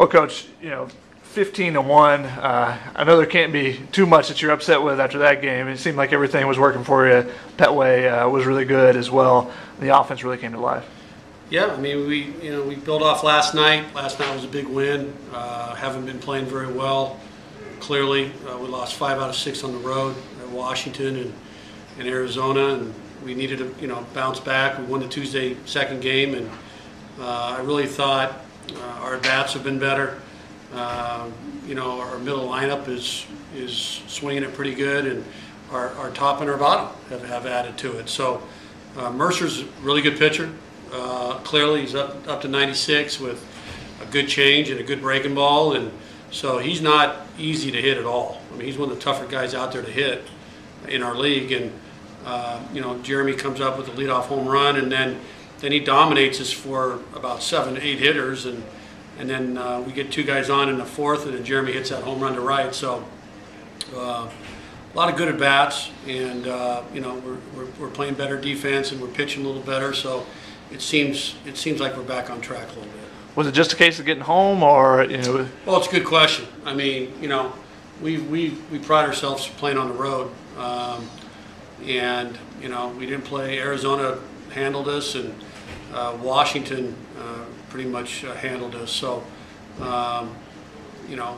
Well, Coach, you know, 15 to 1. Uh, I know there can't be too much that you're upset with after that game. It seemed like everything was working for you. Pettway uh, was really good as well. The offense really came to life. Yeah, I mean, we you know we built off last night. Last night was a big win. Uh, haven't been playing very well. Clearly, uh, we lost five out of six on the road at Washington and in Arizona, and we needed to you know bounce back. We won the Tuesday second game, and uh, I really thought uh, our bats have been better. Uh, you know, our middle lineup is is swinging it pretty good, and our, our top and our bottom have, have added to it. So uh, Mercer's a really good pitcher. Uh, clearly, he's up up to 96 with a good change and a good breaking ball, and so he's not easy to hit at all. I mean, he's one of the tougher guys out there to hit in our league, and uh, you know, Jeremy comes up with a leadoff home run, and then then he dominates us for about seven, eight hitters, and and then uh, we get two guys on in the fourth, and then Jeremy hits that home run to right. So. Uh, a lot of good at bats, and uh, you know we're, we're, we're playing better defense and we're pitching a little better. So it seems it seems like we're back on track a little bit. Was it just a case of getting home, or you know? Well, it's a good question. I mean, you know, we we we pride ourselves playing on the road, um, and you know we didn't play. Arizona handled us, and uh, Washington uh, pretty much uh, handled us. So, um, you know,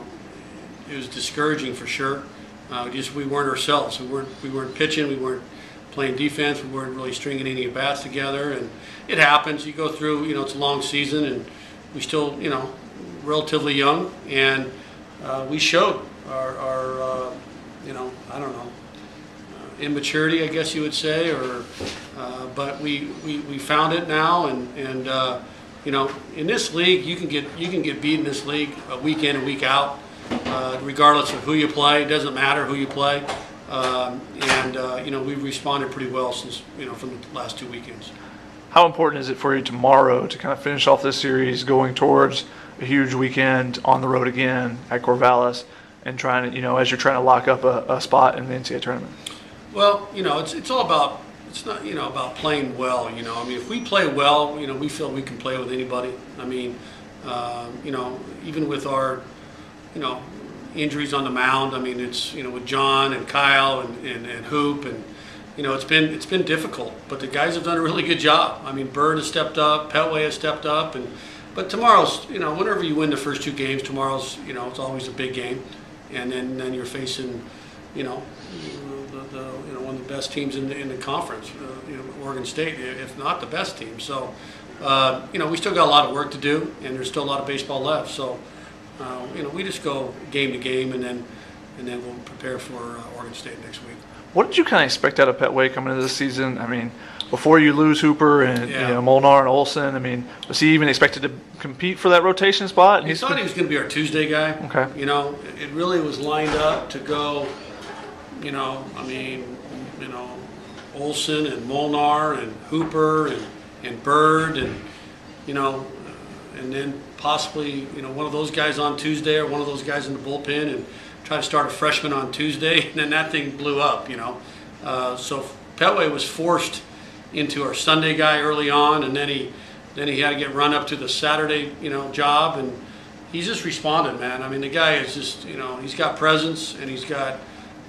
it was discouraging for sure. Uh, just we weren't ourselves. We weren't we weren't pitching. We weren't playing defense. We weren't really stringing any bats together, and it happens. You go through, you know, it's a long season, and we still, you know, relatively young, and uh, we showed our, our uh, you know, I don't know, immaturity, I guess you would say, or, but we, we, we found it now, and and uh, you know, in this league, you can get you can get beat in this league a week in and week out, uh, regardless of who you play. It doesn't matter who you play. Um, and uh, you know we've responded pretty well since you know from the last two weekends. How important is it for you tomorrow to kind of finish off this series, going towards a huge weekend on the road again at Corvallis, and trying to you know as you're trying to lock up a, a spot in the NCAA tournament? Well, you know it's it's all about it's not you know about playing well. You know I mean if we play well, you know we feel we can play with anybody. I mean um, you know even with our you know injuries on the mound. I mean, it's you know with John and Kyle and, and, and Hoop and you know it's been it's been difficult, but the guys have done a really good job. I mean, Bird has stepped up, Pettway has stepped up, and but tomorrow's you know whenever you win the first two games, tomorrow's you know it's always a big game, and then then you're facing you know the, the you know one of the best teams in the, in the conference, uh, you know Oregon State, if not the best team. So. Uh, you know, we still got a lot of work to do, and there's still a lot of baseball left. So, uh, you know, we just go game to game, and then and then we'll prepare for uh, Oregon State next week. What did you kind of expect out of Pettway coming into this season? I mean, before you lose Hooper and Yeah. you know, Molnar and Olson, I mean, was he even expected to compete for that rotation spot? He thought he was going to be our Tuesday guy. Okay. You know, it really was lined up to go. You know, I mean, you know, Olson and Molnar and Hooper and and Bird and you know, and then possibly you know one of those guys on Tuesday or one of those guys in the bullpen and try to start a freshman on Tuesday, and then that thing blew up. You know, uh, so Pettway was forced into our Sunday guy early on, and then he then he had to get run up to the Saturday you know job, and he's just responded, man. I mean, the guy is just you know he's got presence and he's got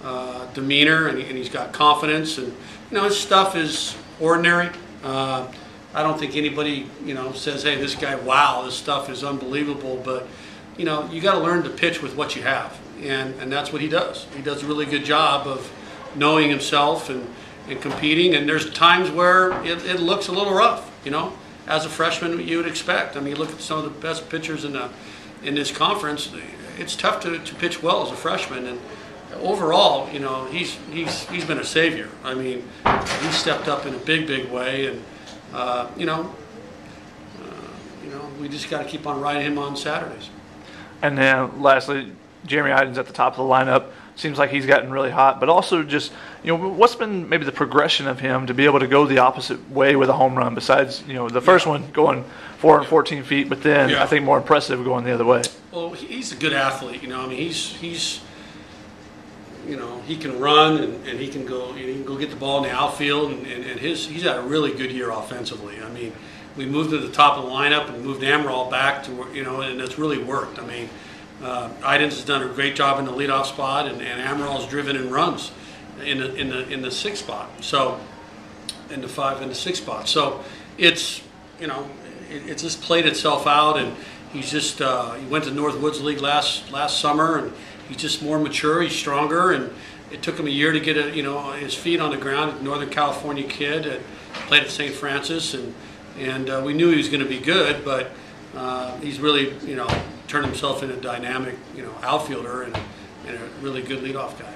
uh, demeanor and, he, he's got confidence, and you know his stuff is ordinary. Uh, I don't think anybody, you know, says, "Hey, this guy, wow, this stuff is unbelievable." But you know, you got to learn to pitch with what you have, and and that's what he does. He does a really good job of knowing himself and and competing. And there's times where it, it looks a little rough, you know, as a freshman you would expect. I mean, look at some of the best pitchers in the in this conference. It's tough to, to pitch well as a freshman, and overall, you know, he's he's he's been a savior. I mean, he stepped up in a big, big way, and uh, you know, uh, you know, we just got to keep on riding him on Saturdays. And then lastly, Jeremy Ydens at the top of the lineup. Seems like he's gotten really hot, but also just, you know, what's been maybe the progression of him to be able to go the opposite way with a home run besides, you know, the first one going four and fourteen feet, but then Yeah. I think more impressive going the other way. Well, he's a good athlete, you know. I mean, he's he's, you know, he can run and, and he can go he can go get the ball in the outfield, and, and, and his he's had a really good year offensively. I mean, we moved to the top of the lineup and moved Amaral back to, you know, and it's really worked. I mean, uh, Ydens has done a great job in the leadoff spot, and, and Amaral's driven in runs in the, in the, in the sixth spot. So, in the five and the six spot. So it's, you know, it, it just played itself out and he's just, uh, he went to North Woods League last, last summer and he's just more mature, he's stronger and it took him a year to get a, you know, his feet on the ground, Northern California kid that played at St. Francis and, and uh, we knew he was going to be good, but uh, he's really, you know, turned himself into a dynamic, you know, outfielder and, and a really good leadoff guy.